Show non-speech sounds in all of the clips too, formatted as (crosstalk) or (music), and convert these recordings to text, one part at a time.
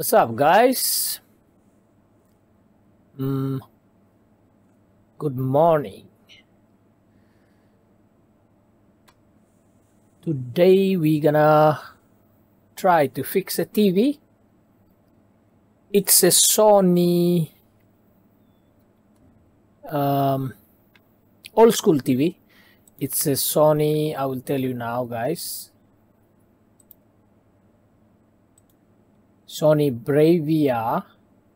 What's up, guys? Mm, good morning. Today we're gonna try to fix a TV. It's a Sony um, old school TV. It's a Sony, I will tell you now, guys. Sony Bravia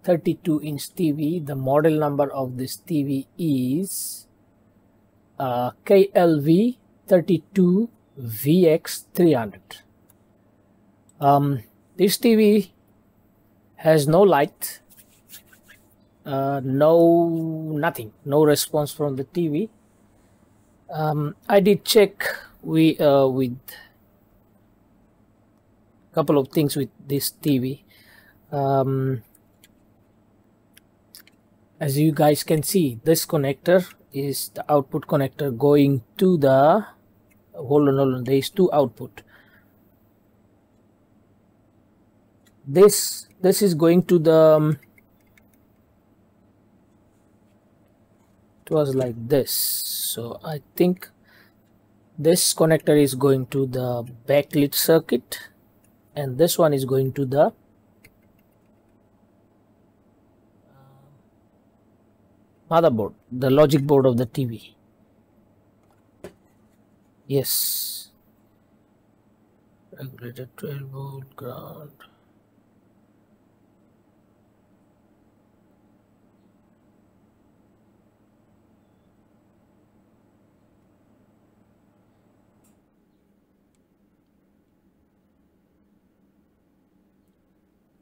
32 inch TV. The model number of this TV is uh, KLV 32 VX300. Um, this TV has no light, uh, no nothing, no response from the TV. Um, I did check we uh, with a couple of things with this TV. Um, as you guys can see, this connector is the output connector going to the hold on, hold on. There is two output. This this is going to the um, it was like this so I think this connector is going to the backlit circuit and this one is going to the motherboard the logic board of the TV yes. Regulator 12 volt ground.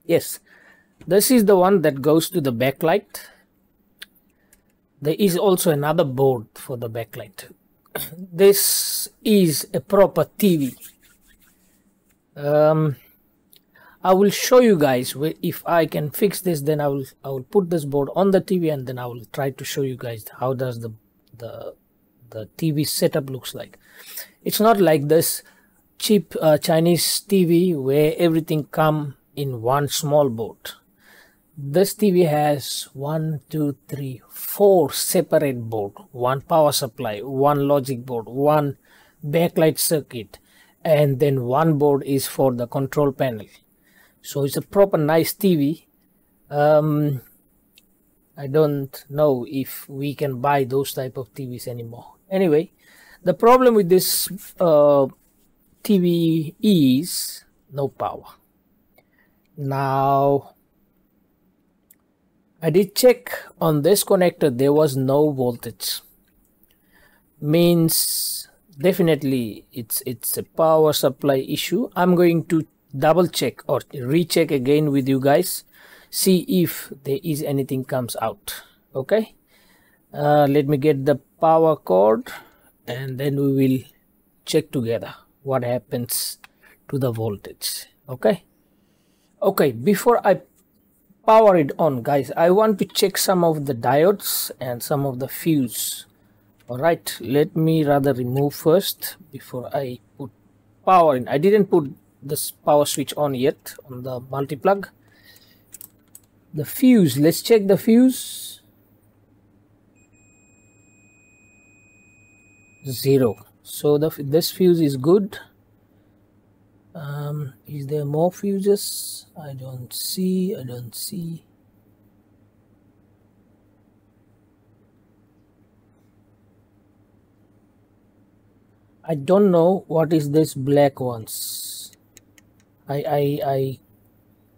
Yes. This is the one that goes to the backlight there is also another board for the backlight. (coughs) This is a proper TV um, I will show you guys if I can fix this then I will I will put this board on the TV and then I will try to show you guys how does the the the TV setup looks like. It's not like this cheap uh, Chinese TV where everything come in one small board. This TV has one, two, three, four separate board, one power supply, one logic board, one backlight circuit, and then one board is for the control panel. So it's a proper nice TV. Um, I don't know if we can buy those type of TVs anymore. Anyway, the problem with this uh, TV is no power now I did check on this connector there was no voltage. Means definitely it's it's a power supply issue. I'm going to double check or recheck again with you guys see if there is anything comes out okay? Uh, let me get the power cord and then we will check together what happens to the voltage okay? Okay before I power it on guys. I want to check some of the diodes and some of the fuse. Alright let me rather remove first before I put power in. I didn't put this power switch on yet on the multi-plug. The fuse let's check the fuse. Zero. So the this fuse is good um, is there more fuses I don't see I don't see. I don't know what is this black ones. I I, I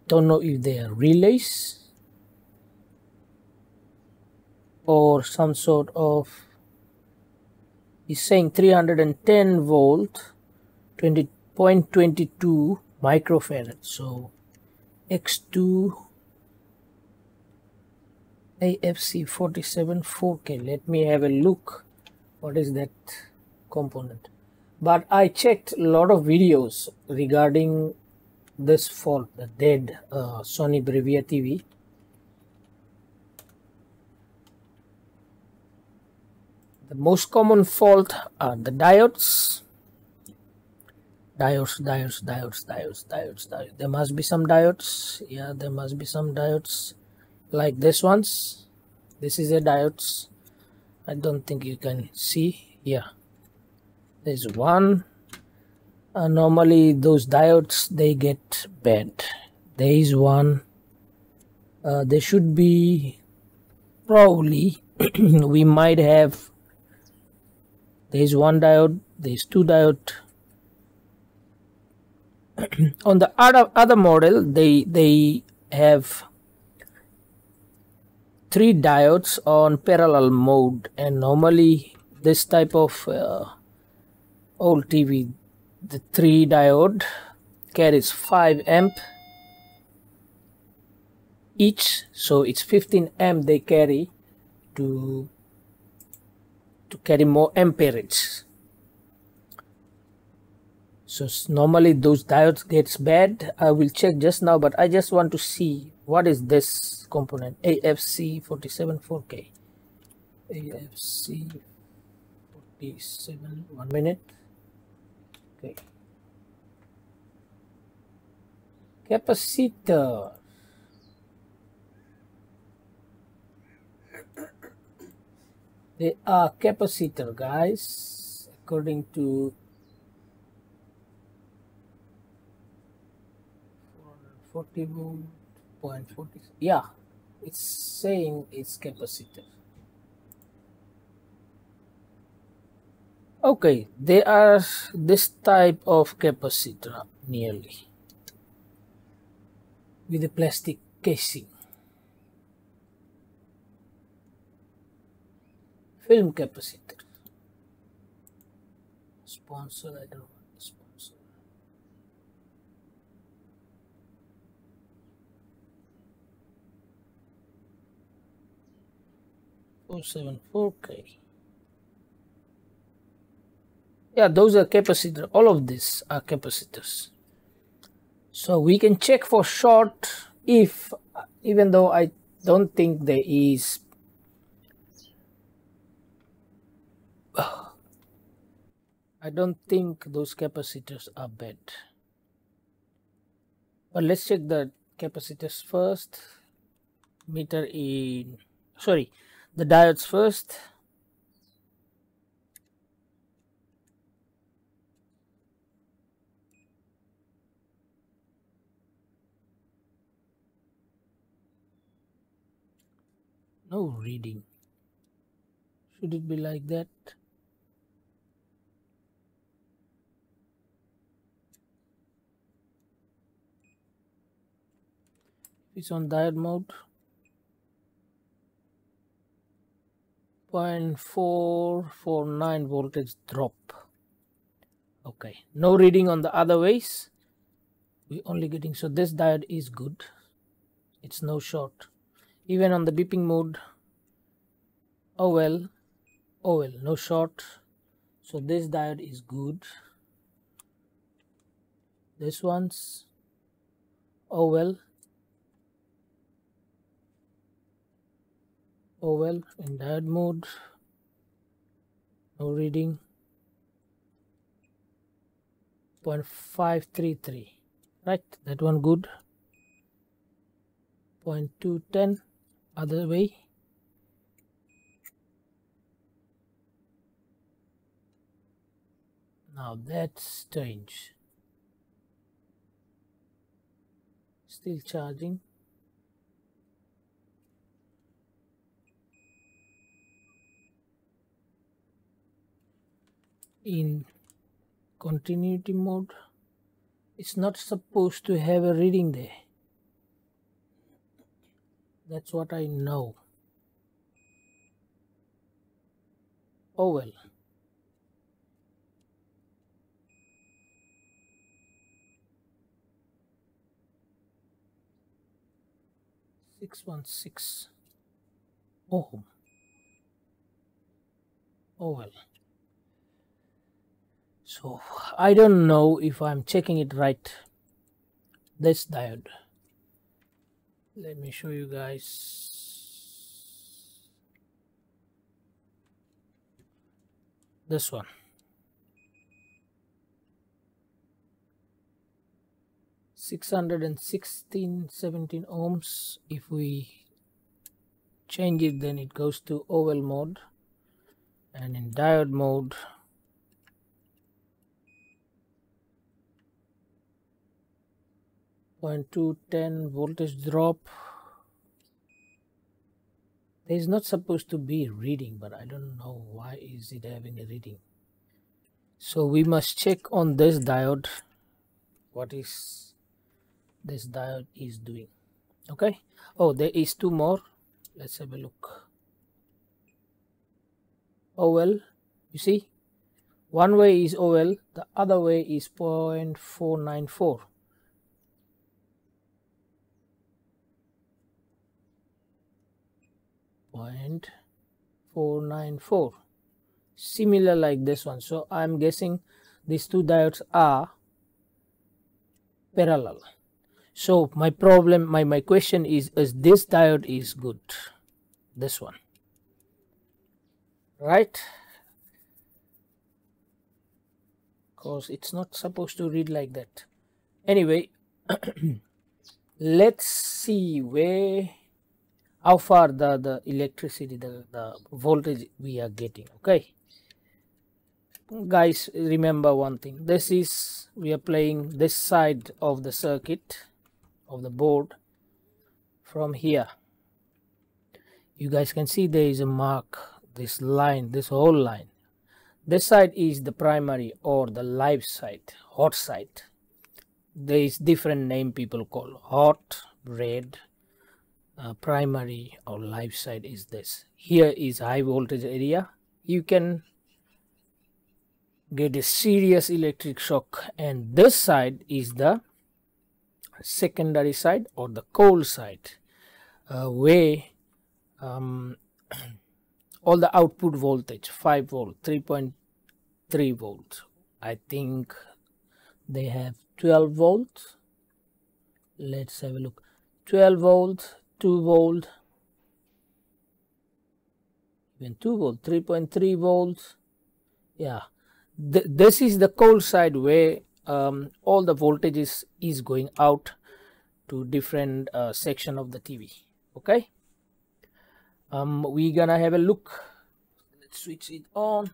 don't know if they are relays or some sort of he's saying 310 volt 20 0.22 microfarad. So x2 afc 47 4k let me have a look. What is that component? But i checked a lot of videos regarding this fault the dead uh, sony bravia tv the most common fault are the diodes diodes diodes diodes diodes diodes diodes. There must be some diodes. Yeah there must be some diodes like this ones. This is a diodes. I don't think you can see yeah there's one. Uh, normally those diodes they get bad. There is one. Uh, there should be probably (clears throat) we might have there's one diode there's two diode (clears throat) on the other other model they they have three diodes on parallel mode. And normally this type of uh, old TV the three diode carries 5 amp each. So it's 15 amp they carry to to carry more amperage so normally those diodes gets bad. I will check just now but i just want to see what is this component. Afc 47 4k afc 47 one minute. Okay. Capacitor. They are capacitor guys according to 40 volt point 40 yeah it's saying it's capacitor okay they are this type of capacitor nearly with a plastic casing. Film capacitor. Sponsor i don't know Four seven four K. Yeah, those are capacitors. All of these are capacitors. So we can check for short if, even though I don't think there is (sighs) I don't think those capacitors are bad. But let's check the capacitors first. Meter in, sorry, the diodes first. No reading. Should it be like that? It's on diode mode. 0.449 voltage drop. Okay no reading on the other ways. We only getting so this diode is good. It's no short. Even on the beeping mode oh well oh well no short. So this diode is good. This one's oh well oh well in diode mode no reading. 0.533 right that one good. 0.210 other way. Now that's strange. Still charging in continuity mode it's not supposed to have a reading there. That's what I know. Oh well. Six one six. Oh. Oh well so I don't know if I'm checking it right. This diode. Let me show you guys. This one. 616 17 ohms. If we change it then it goes to oval mode. And in diode mode Point two ten voltage drop. There is not supposed to be reading but I don't know why is it having a reading. So we must check on this diode. What is this diode is doing? Okay. Oh there is two more. Let's have a look. Oh well you see? One way is OL the other way is 0.494 0.494 similar like this one. So I'm guessing these two diodes are parallel. So my problem my my question is is this diode is good? This one. Right? Because it's not supposed to read like that. Anyway (clears throat) let's see where how far the the electricity the, the voltage we are getting okay? Guys remember one thing. This is we are playing this side of the circuit of the board from here. You guys can see there is a mark this line this whole line. This side is the primary or the live side hot side. There is different name people call hot red uh, primary or live side is this. Here is high voltage area. You can get a serious electric shock. And this side is the secondary side or the cold side uh, where um, (clears throat) all the output voltage 5 volt 3.3 volt. I think they have 12 volt. Let's have a look. 12 volt 2 volt even 2 volt 3.3 volts. Yeah. Th this is the cold side where um, all the voltages is going out to different uh, section of the TV okay? Um, we gonna have a look. Let's switch it on.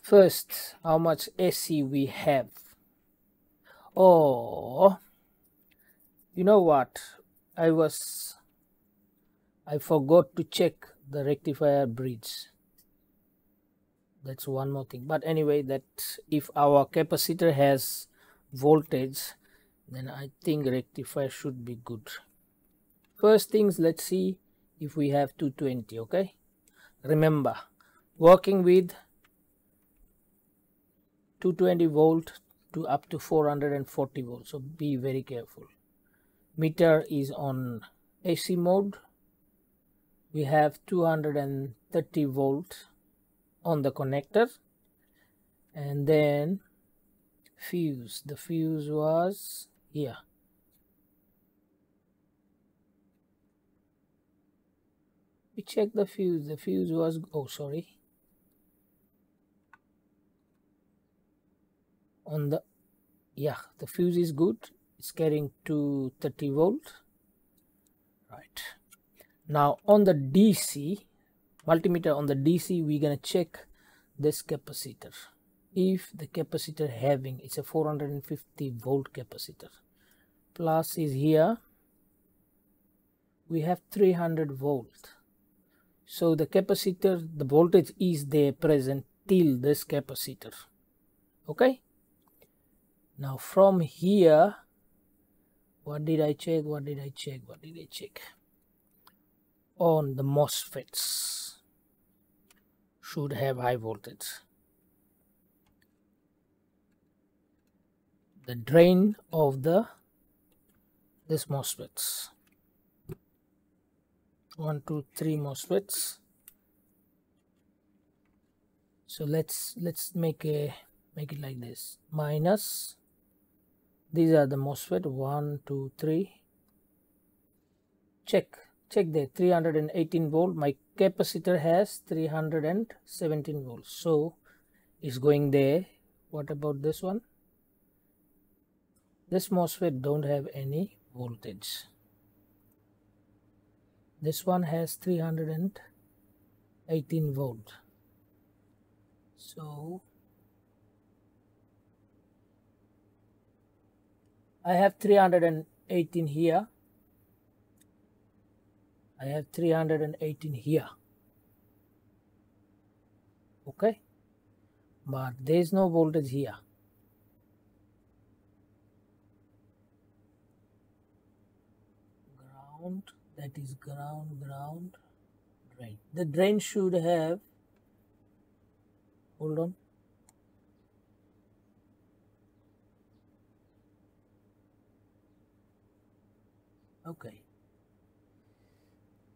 First how much AC we have. Oh you know what I was I forgot to check the rectifier bridge. That's one more thing. But anyway that if our capacitor has voltage then I think rectifier should be good. First things let's see if we have 220 okay? Remember working with 220 volt to up to 440 volts so be very careful meter is on AC mode. We have 230 volt on the connector. And then fuse. The fuse was here. We check the fuse. The fuse was oh sorry. On the yeah the fuse is good it's carrying to 30 volt. Right. Now on the dc multimeter on the dc we're gonna check this capacitor. If the capacitor having it's a 450 volt capacitor. Plus is here we have 300 volt. So the capacitor the voltage is there present till this capacitor. Okay? Now from here what did I check? What did I check? What did I check? On the MOSFETs. Should have high voltage. The drain of the this MOSFETs. One two three MOSFETs. So let's let's make a make it like this. Minus these are the MOSFET one two three. Check check there 318 volt. My capacitor has 317 volts. So it's going there. What about this one? This MOSFET don't have any voltage. This one has 318 volt. So I have 318 here. I have 318 here. Okay? But there is no voltage here. Ground that is ground ground drain. The drain should have hold on okay.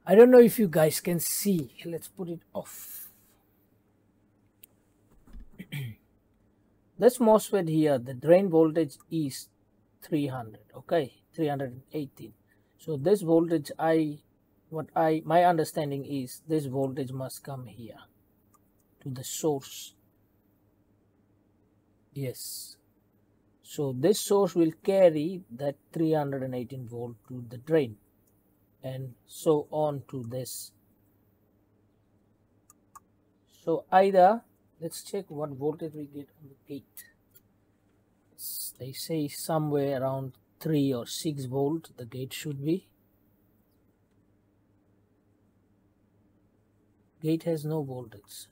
I don't know if you guys can see. Let's put it off. (clears throat) This MOSFET here the drain voltage is 300 okay? 318 so this voltage I what I my understanding is this voltage must come here to the source. Yes so this source will carry that 318 volt to the drain. And so on to this. So either let's check what voltage we get on the gate. They say somewhere around 3 or 6 volt the gate should be. Gate has no voltage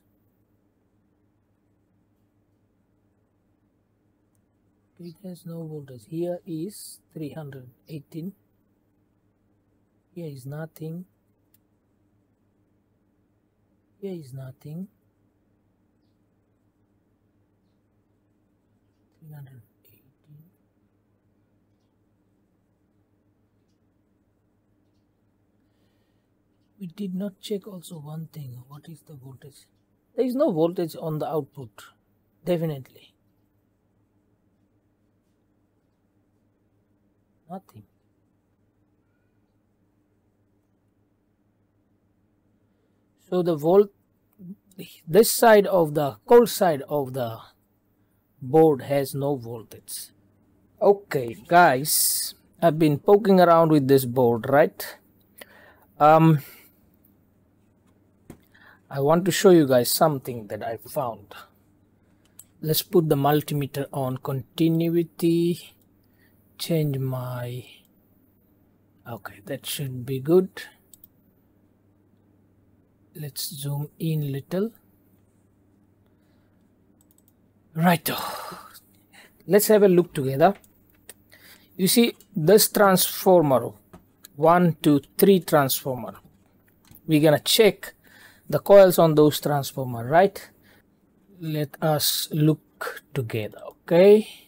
has no voltage. Here is 318 here is nothing. Here is nothing. 300 we did not check also one thing. What is the voltage? There is no voltage on the output. Definitely nothing so the volt this side of the cold side of the board has no voltage okay guys i've been poking around with this board right um I want to show you guys something that I found. Let's put the multimeter on continuity. Change my... Okay, that should be good. Let's zoom in little. Right. Let's have a look together. You see this transformer, one, two, three transformer. We're gonna check the coils on those transformer right let us look together okay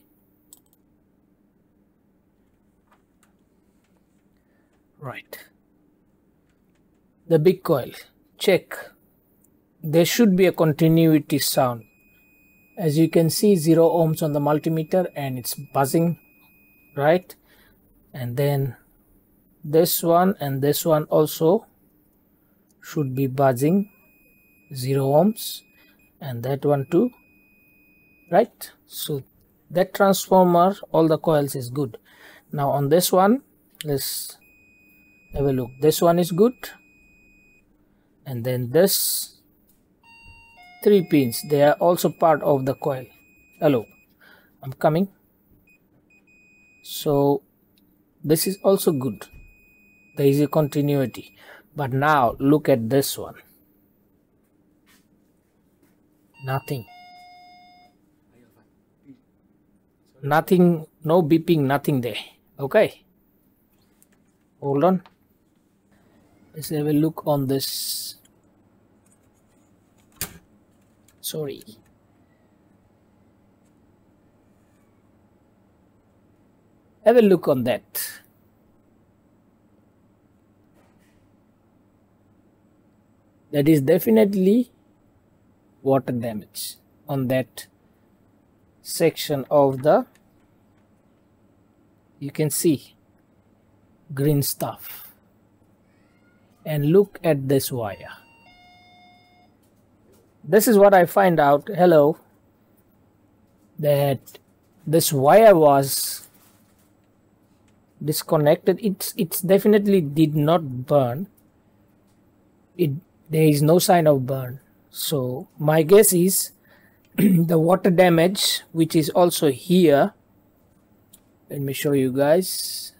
right. The big coil. Check. There should be a continuity sound. As you can see 0 ohms on the multimeter and it's buzzing right? And then this one and this one also should be buzzing 0 ohms and that one too right? So that transformer all the coils is good. Now on this one let's have a look. This one is good. And then this three pins they are also part of the coil. Hello. I'm coming. So this is also good. There is a continuity. But now look at this one. Nothing. Nothing no beeping nothing there. Okay. Hold on let's have a look on this. Sorry. Have a look on that. That is definitely water damage on that section of the you can see green stuff and look at this wire. This is what I find out hello that this wire was disconnected. It's it's definitely did not burn. It there is no sign of burn. So my guess is (clears throat) the water damage which is also here let me show you guys.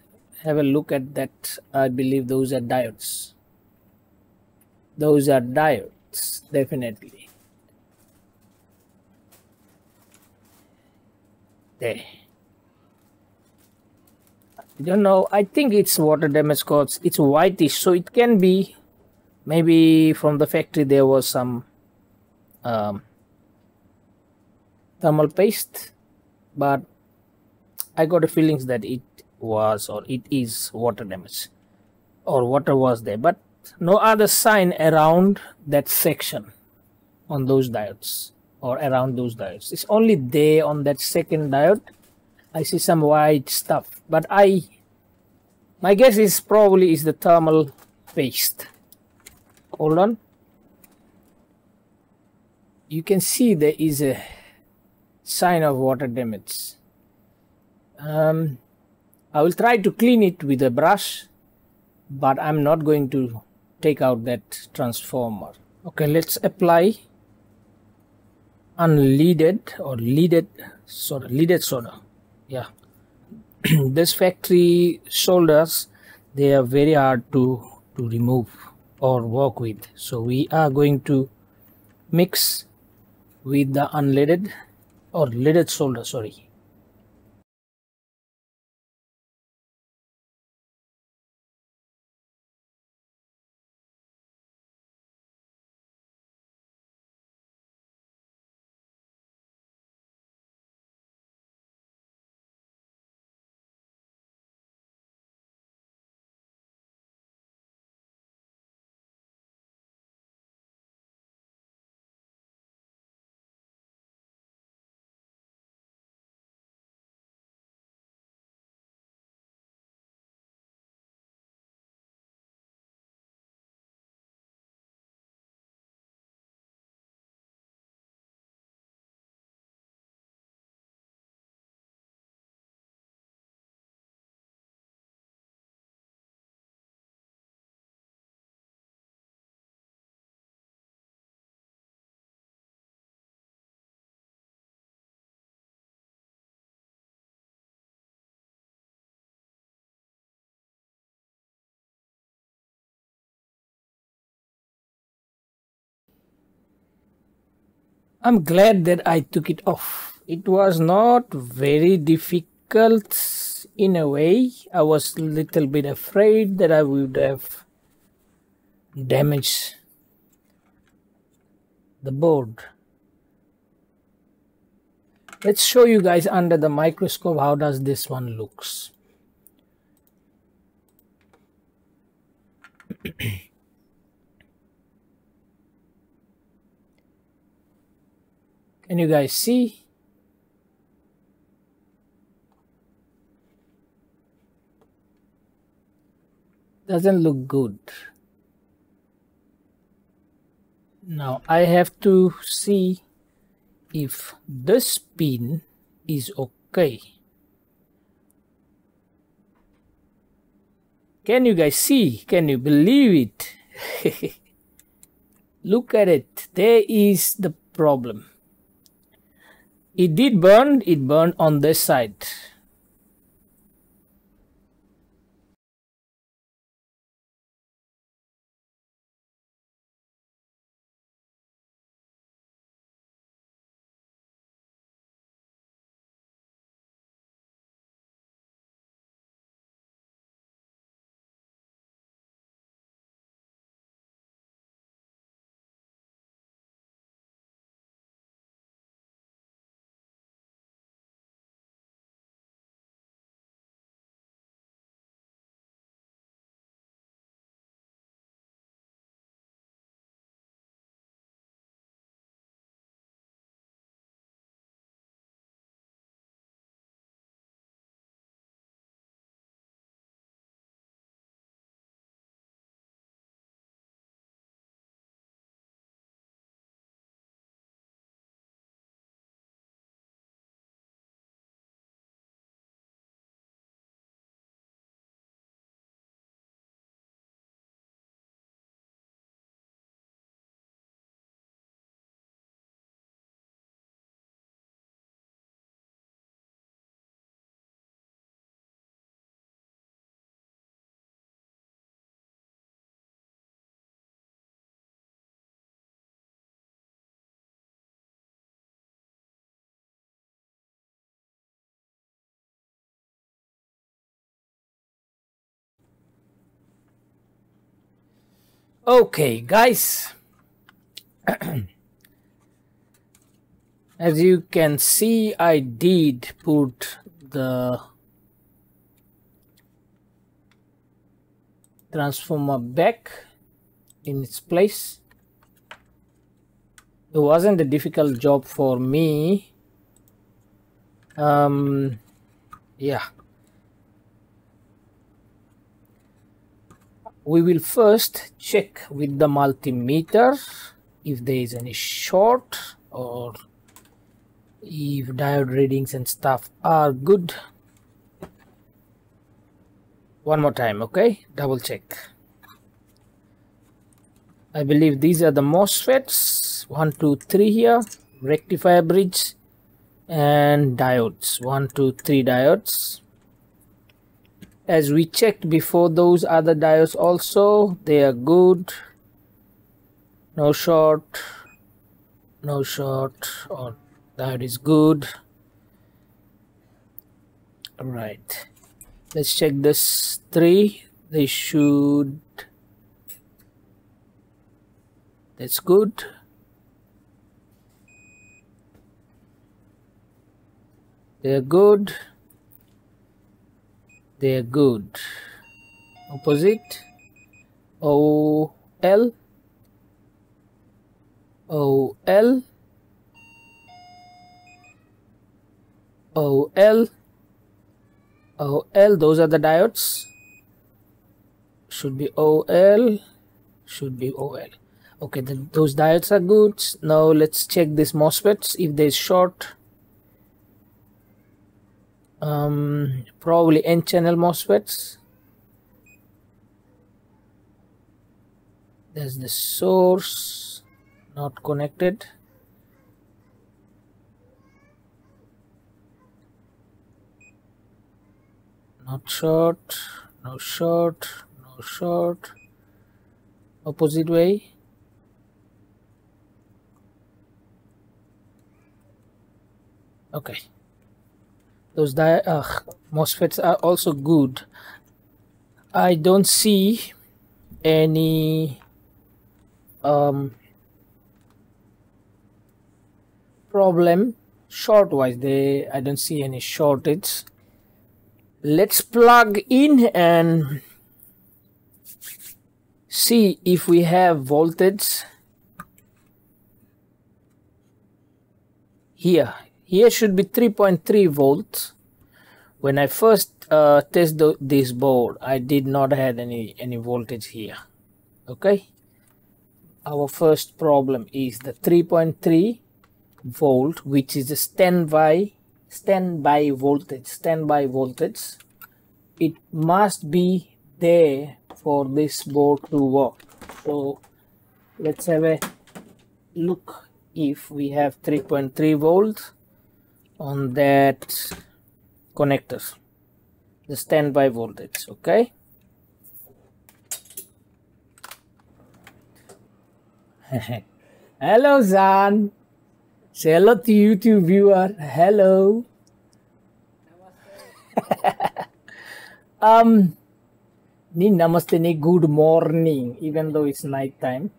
Have a look at that. I believe those are diodes those are diodes definitely. There. I don't know I think it's water damage cause it's whitish so it can be. Maybe from the factory there was some um, thermal paste but I got a feelings that it was or it is water damage or water was there but no other sign around that section on those diodes or around those diodes. It's only there on that second diode. I see some white stuff but I my guess is probably is the thermal paste. Hold on. You can see there is a sign of water damage. Um, I will try to clean it with a brush but I'm not going to take out that transformer. Okay let's apply unleaded or leaded solder leaded solder. Yeah. (clears throat) This factory solder,s they are very hard to to remove or work with. So we are going to mix with the unleaded or leaded solder sorry I'm glad that I took it off. It was not very difficult in a way. I was a little bit afraid that I would have damaged the board. Let's show you guys under the microscope how does this one looks. (clears throat) Can you guys see? Doesn't look good. Now I have to see if this pin is okay. Can you guys see? Can you believe it? (laughs) Look at it. There is the problem. It did burn, it burned on this side. Okay, guys. (clears throat) As you can see, I did put the transformer back in its place. It wasn't a difficult job for me. Um, yeah. We will first check with the multimeter if there is any short or if diode readings and stuff are good. One more time okay? Double check. I believe these are the MOSFETs. One two three here. Rectifier bridge and diodes. One two three diodes as we checked before those other diodes also they are good. No short. No short. Or that is good. All right. Let's check this three. They should. That's good. They're good they're good. Opposite? O L? O L? OL OL those are the diodes. Should be OL should be OL okay then those diodes are good. Now let's check this MOSFETs. If there's short um, probably n channel MOSFETs. There's the source not connected. Not short no short no short. Opposite way. Okay those di uh, MOSFETs are also good. I don't see any um, problem short wise they I don't see any shortage. Let's plug in and see if we have voltage here here should be 3.3 volts when I first uh, test the, this board I did not have any any voltage here okay? Our first problem is the 3.3 volt which is a standby standby voltage standby voltage. It must be there for this board to work. So let's have a look if we have 3.3 volts on that connector the standby voltage okay (laughs) hello Zan Say hello to YouTube viewer. Hello. (laughs) um, ni namaste ni good morning, even though it's night time.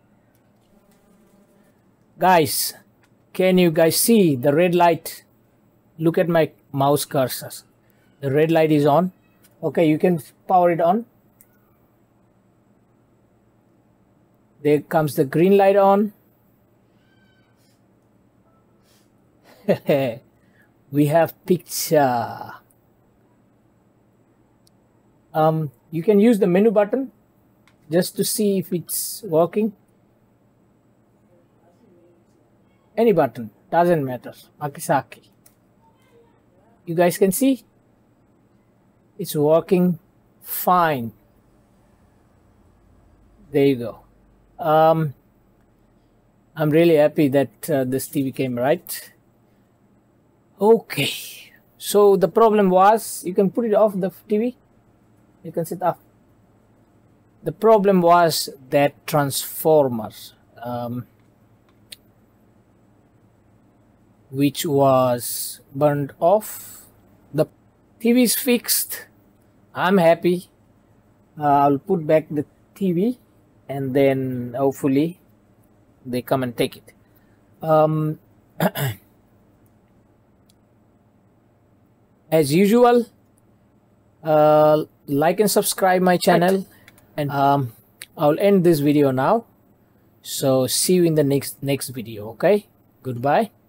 Guys, can you guys see the red light? Look at my mouse cursor. The red light is on. Okay, you can power it on. There comes the green light on. (laughs) we have picture um, you can use the menu button just to see if it's working any button doesn't matter akisaki you guys can see. It's working fine. There you go. Um, I'm really happy that uh, this TV came right? Okay, so the problem was you can put it off the TV, you can sit off. The problem was that transformer, um, which was burned off. The TV is fixed. I'm happy. Uh, I'll put back the TV and then hopefully they come and take it um, (clears throat) as usual uh, like and subscribe my channel and um, I'll end this video now so see you in the next next video okay goodbye